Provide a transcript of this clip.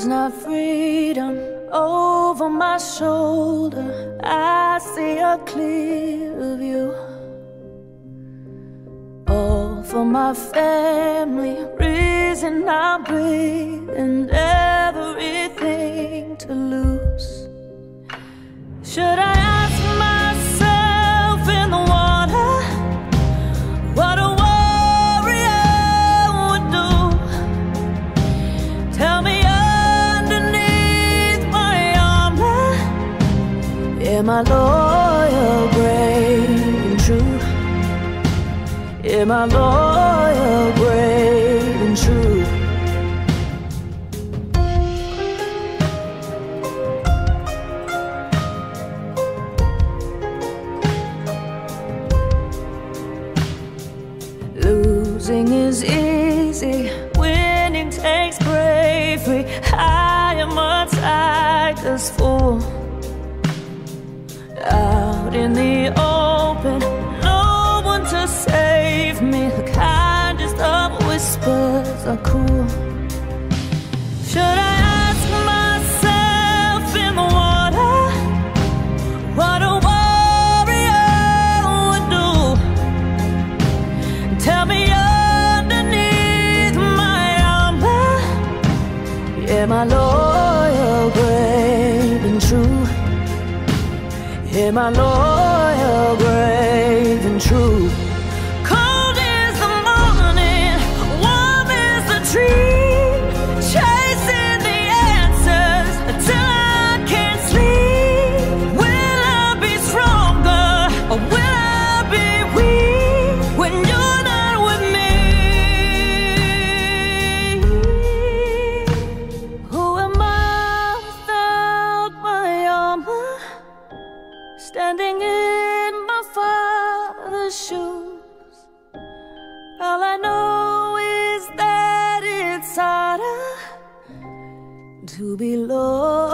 is not freedom over my shoulder. I see a clear view. All for my family, reason I breathe, and everything to lose. Should I am I loyal, brave, and true? Am I loyal, brave, and true? Losing is easy, winning takes bravery. I am a tiger's fool. Are cool. Should I ask myself in the water what a warrior would do? Tell me underneath my armor, am I loyal, brave, and true? Am I loyal, brave, and true? Standing in my father's shoes. All I know is that it's harder to be loyal